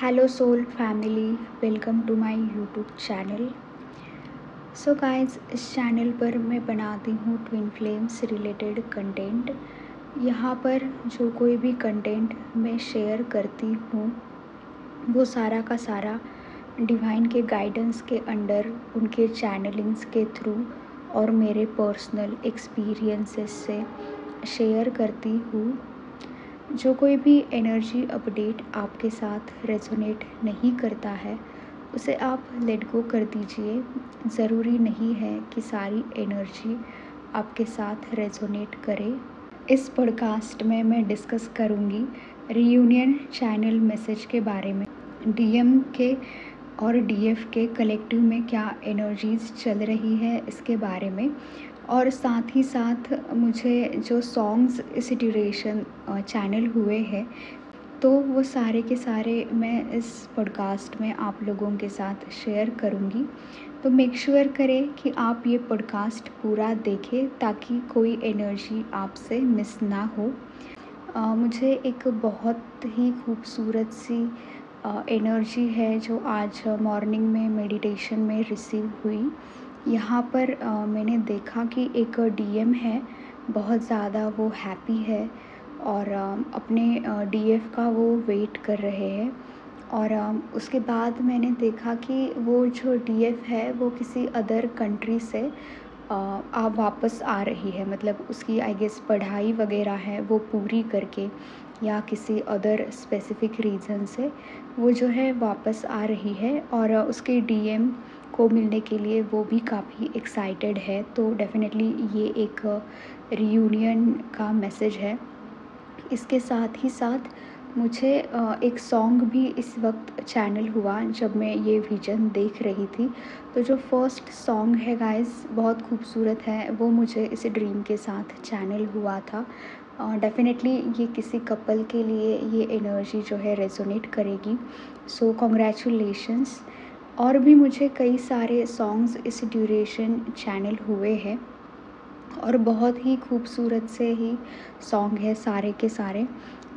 Hello soul family welcome to my YouTube channel so guys इस channel पर मैं बनाती हूँ ट्विन फ्लेम्स रिलेटेड कंटेंट यहाँ पर जो कोई भी कंटेंट मैं शेयर करती हूँ, वो सारा का सारा डिवाइन के गाइडेंस के अंडर उनके चैनलिंग्स के थ्रू और मेरे पर्सनल एक्सपीरियंसेस से शेयर करती हूँ। जो कोई भी एनर्जी अपडेट आपके साथ रेजोनेट नहीं करता है, उसे आप लेट गो कर दीजिए। ज़रूरी नहीं है कि सारी एनर्जी आपके साथ रेजोनेट करे। इस पॉडकास्ट में मैं डिस्कस करूँगी रीयूनियन चैनल मैसेज के बारे में। डीएम के और डीएफ के कलेक्टिव में क्या एनर्जीज़ चल रही है, इसके बारे में। और साथ ही साथ मुझे जो सॉन्ग्स इस ड्यूरेशन चैनल हुए हैं तो वो सारे के सारे मैं इस पॉडकास्ट में आप लोगों के साथ शेयर करूँगी। तो मेक श्योर sure करें कि आप ये पॉडकास्ट पूरा देखें ताकि कोई एनर्जी आपसे मिस ना हो। आ, मुझे एक बहुत ही खूबसूरत सी एनर्जी है जो आज मॉर्निंग में मेडिटेशन में रिसीव हुई। यहाँ पर आ, मैंने देखा कि एक डीएम है बहुत ज़्यादा वो हैप्पी है और आ, अपने डीएफ का वो वेट कर रहे हैं और आ, उसके बाद मैंने देखा कि वो जो डीएफ है वो किसी अदर कंट्री से आप वापस आ रही है मतलब उसकी आई गेस पढ़ाई वगैरह है, वो पूरी करके या किसी अदर स्पेसिफिक रीज़न से, वो जो है वापस आ रही है और उसके डीएम को मिलने के लिए वो भी काफ़ी एक्साइटेड है तो डेफ़िनेटली ये एक रीयूनियन का मैसेज है। इसके साथ ही साथ मुझे एक सॉन्ग भी इस वक्त चैनल हुआ जब मैं ये विजन देख रही थी। तो जो फ़र्स्ट सॉन्ग है गाइस बहुत खूबसूरत है। वो मुझे इस ड्रीम के साथ चैनल हुआ था। डेफ़िनेटली ये किसी कपल के लिए ये एनर्जी जो है रेजोनेट करेगी। सो कॉन्ग्रेचुलेशंस और भी मुझे कई सारे सॉन्ग्स इस ड्यूरेशन चैनल हुए हैं। और बहुत ही खूबसूरत से ही सॉन्ग है सारे के सारे।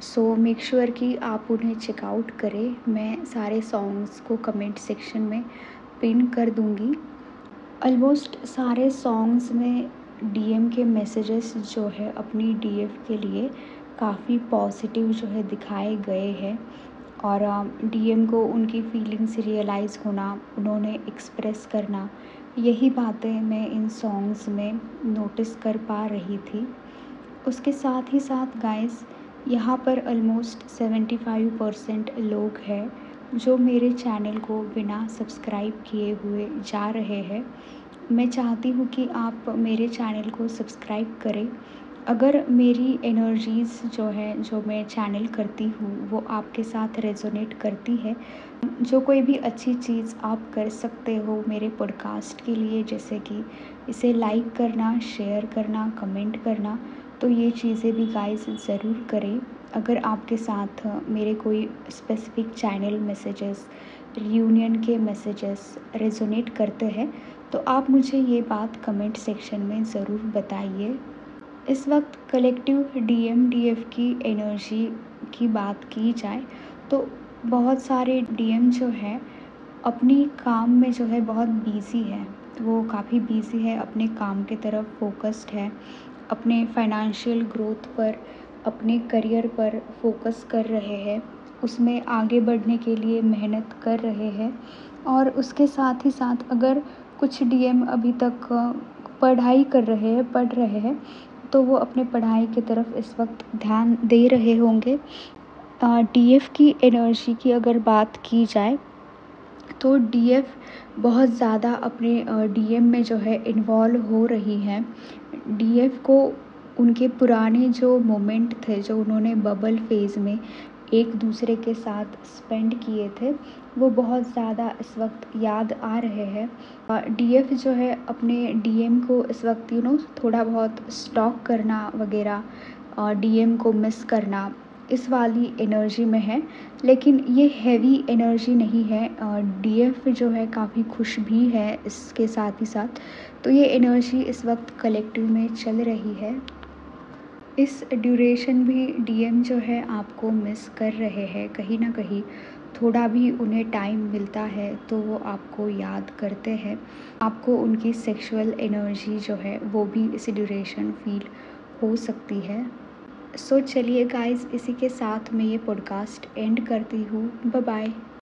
सो मेक श्योर कि आप उन्हें चेकआउट करें। मैं सारे सॉन्ग्स को कमेंट सेक्शन में पिन कर दूँगी। ऑलमोस्ट सारे सॉन्ग्स में डीएम के मैसेजेस जो है अपनी डीएफ के लिए काफ़ी पॉजिटिव जो है दिखाए गए हैं। और डीएम को उनकी फीलिंग्स रियलाइज़ होना, उन्होंने एक्सप्रेस करना, यही बातें मैं इन सॉन्ग्स में नोटिस कर पा रही थी। उसके साथ ही साथ, गाइस, यहाँ पर ऑलमोस्ट सेवेंटी फाइव परसेंट लोग हैं, जो मेरे चैनल को बिना सब्सक्राइब किए हुए जा रहे हैं। मैं चाहती हूँ कि आप मेरे चैनल को सब्सक्राइब करें अगर मेरी एनर्जीज़ जो है, जो मैं चैनल करती हूँ, वो आपके साथ रेजोनेट करती है, जो कोई भी अच्छी चीज़ आप कर सकते हो मेरे पॉडकास्ट के लिए, जैसे कि इसे लाइक करना शेयर करना कमेंट करना तो ये चीज़ें भी गाइस ज़रूर करें। अगर आपके साथ मेरे कोई स्पेसिफिक चैनल मैसेजेस रियूनियन के मैसेजेस रेजोनेट करते हैं तो आप मुझे ये बात कमेंट सेक्शन में ज़रूर बताइए। इस वक्त collective D M D F की एनर्जी की बात की जाए तो बहुत सारे डी एम जो है, अपनी काम में जो है बहुत बिज़ी है। वो काफ़ी बिज़ी है, अपने काम के तरफ़ फोकस्ड है, अपने फाइनेंशियल ग्रोथ पर, अपने करियर पर फोकस कर रहे हैं। उसमें आगे बढ़ने के लिए मेहनत कर रहे हैं। और उसके साथ ही साथ अगर कुछ डीएम अभी तक पढ़ाई कर रहे हैं, पढ़ रहे हैं तो वो अपने पढ़ाई की तरफ़ इस वक्त ध्यान दे रहे होंगे। डी एफ़ की एनर्जी की अगर बात की जाए तो डी एफ़ बहुत ज़्यादा अपने डी एम में जो है इन्वॉल्व हो रही हैं। डी एफ़ को उनके पुराने जो मोमेंट थे, जो उन्होंने बबल फ़ेज़ में एक दूसरे के साथ स्पेंड किए थे। वो बहुत ज़्यादा इस वक्त याद आ रहे हैं। डीएफ जो है अपने डीएम को इस वक्त यू नो थोड़ा बहुत स्टॉक करना वगैरह डीएम को मिस करना, इस वाली एनर्जी में है। लेकिन ये हैवी एनर्जी नहीं है। डीएफ जो है काफ़ी खुश भी है इसके साथ ही साथ। तो ये एनर्जी इस वक्त कलेक्टिव में चल रही है। इस ड्यूरेशन भी डीएम जो है आपको मिस कर रहे हैं। कहीं ना कहीं थोड़ा भी उन्हें टाइम मिलता है तो वो आपको याद करते हैं। आपको उनकी सेक्सुअल एनर्जी जो है वो भी इस ड्यूरेशन फील हो सकती है। सो so, चलिए गाइस इसी के साथ मैं ये पॉडकास्ट एंड करती हूँ। बाय